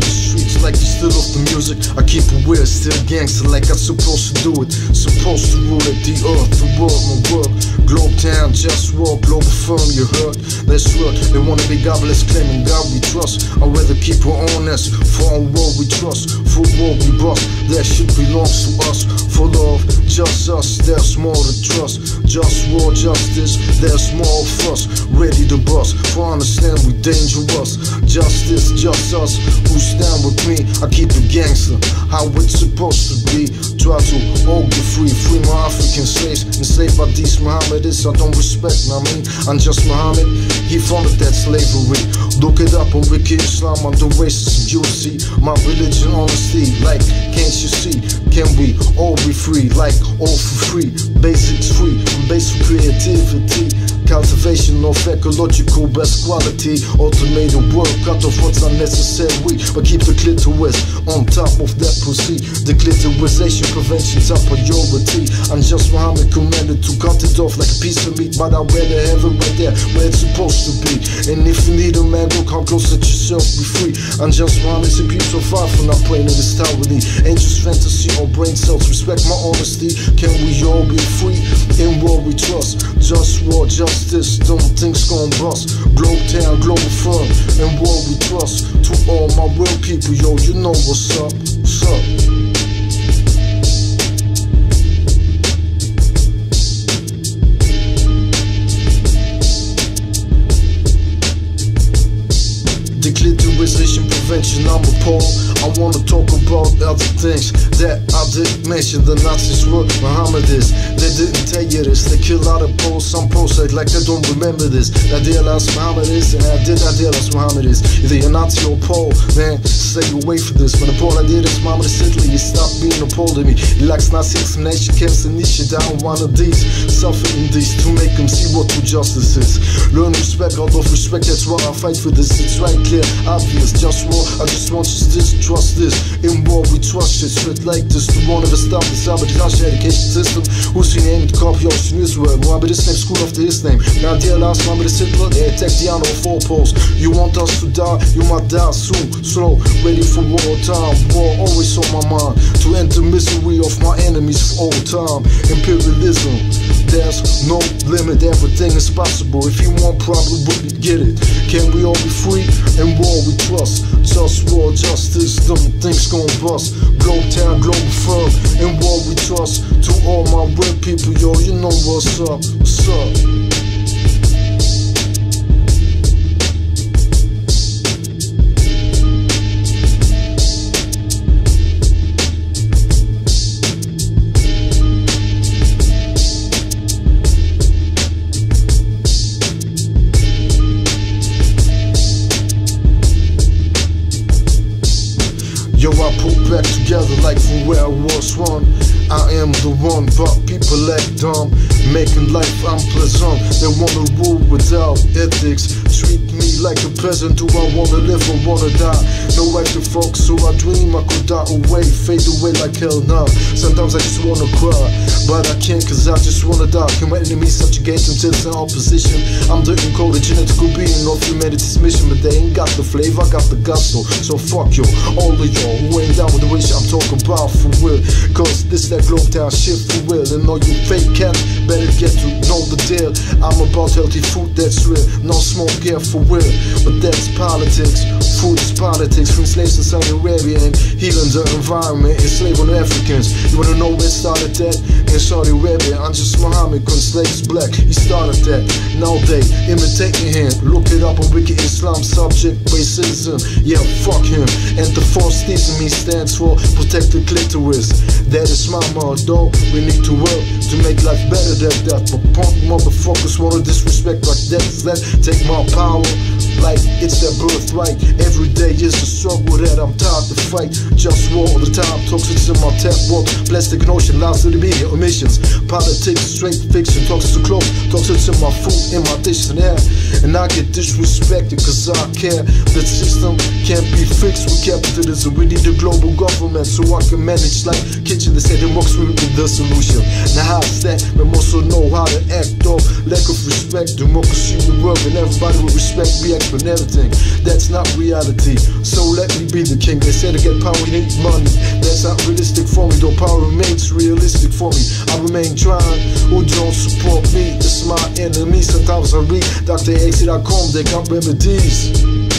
to of the music, I keep it weird, still gangster like I'm supposed to do it. Supposed to rule it, the earth, the world, my work. Globe town, just walk, global firm, you heard Let's what they wanna be godless, claiming God we trust. I'd rather keep it honest, for our world we trust, for world we bust. That shit belongs to us, for love, just us, there's more to trust. Just war, justice, there's more of us, ready to bust. For understand we dangerous, justice, just us, who stand with me. I keep it gangster, how it's supposed to be. Try to all get free, free my African slaves, enslaved by these Mohammedists. I don't respect, I mean, I'm just Muhammad. He founded that slavery. Look it up on Wiki Islam on the racism. You see my religion, honesty. Like, can't you see? Can we all be free? Like, all for free. Basics free, basic creativity. Cultivation of ecological best quality. Automated work, cut off what's unnecessary. But keep the clitoris on top of that pussy. The clitorisation prevention's a priority. I'm just Muhammad commanded to cut it off like a piece of meat. But I'd rather have it right there where it's supposed to be. And if you need a man, go come close, let yourself be free. I'm just Muhammad, see peace so far from not praying in this the angels, fantasy, or brain cells. Respect my honesty. Can we all be free in what we trust? Just war, justice, don't things gon' bust. Globe town, global firm, and what we trust. To all my real people, yo, you know what's up. What's up? The clitorisation prevention, I'm a pole. I wanna talk about other things that I didn't mention. The Nazis were Mohammedists. They didn't tell you this. They kill out of Poles. Some Poles act like they don't remember this. I realize Mohammedists, and I did not realize Mohammedists. Either you're Nazi or Pole, man, stay away from this. When the I did is Mohammed Italy, you stop being a Pole to me. He likes explanation, camps and niche down one of these. Suffering these to make them see what true justice is. Learn respect out of respect, that's why I fight for this. It's right clear, obvious, just war. I just want you to trust this. In war, we trust it. Straight like this, to one of us stop the sabotage education system. Who's name? The copy of Israel. Mohammed is name, school after his name. Now, dear last Mohammed is Hitler, they attack the of four poles. You want us to die, you might die soon. Slow, ready for war time. War always on my mind. To end the misery of my enemies for all time. Imperialism. There's no limit, everything is possible. If you want, probably we get it. Can we all be free and war we trust? Just war, justice, them things gon' bust. Globe town, global firm, and what we trust. To all my real people, yo, you know what's up. What's up? Yo, I put back together like from where I was one. I am the one, but people act dumb, making life unpleasant. They wanna rule without ethics. Treat me like a peasant. Do I wanna live or wanna die? No right to focus, so I dream I could die away, fade away like hell now. Sometimes I just wanna cry, but I can't cause I just wanna die. Can my enemies subjugate until it's in opposition? I'm the encoded genetical being of humanity's mission, but they ain't got the flavor, I got the gusto. So fuck yo, all of y'all who ain't down with the wish I'm talking about for real. Cause this that globe town shit for real. And all you fake cats better get to know the deal. I'm about healthy food that's real. No smoke here for real. But that's politics. Food is politics. From slaves in Saudi Arabia and healing the environment. Enslaving Africans. You wanna know where it started that? In Saudi Arabia. I'm just Muhammad, slaves black. He started that. Now they imitating him. Look up on Wiki Islam subject racism. Yeah, fuck him. And the false theism he stands for protect the clitoris. That is my motto. We need to work to make life better than that. But punk motherfuckers wanna disrespect like that. Let take my power like it's their birthright. Every day is a struggle that I'm tired to fight. Just war all the time. Toxics in my tap water. Plastic notion, lies to the media, omissions. Politics, straight fiction. Toxics to clothes. Toxics in my food, in my dishes and air. And I get disrespected cause I care. The system can't be fixed with capitalism. We need a global government so I can manage like kitchen. They say democracy will be the solution. Now how's that? We must know how to act off. Lack of respect, democracy will work and everybody will respect me. Life and everything. That's not reality. So let me be the king. They say to get power, you need money. That's not realistic for me, though power remains realistic for me. I remain trying. Who don't support me? It's my enemy. Sometimes I read DrAxe.com, they got remedies.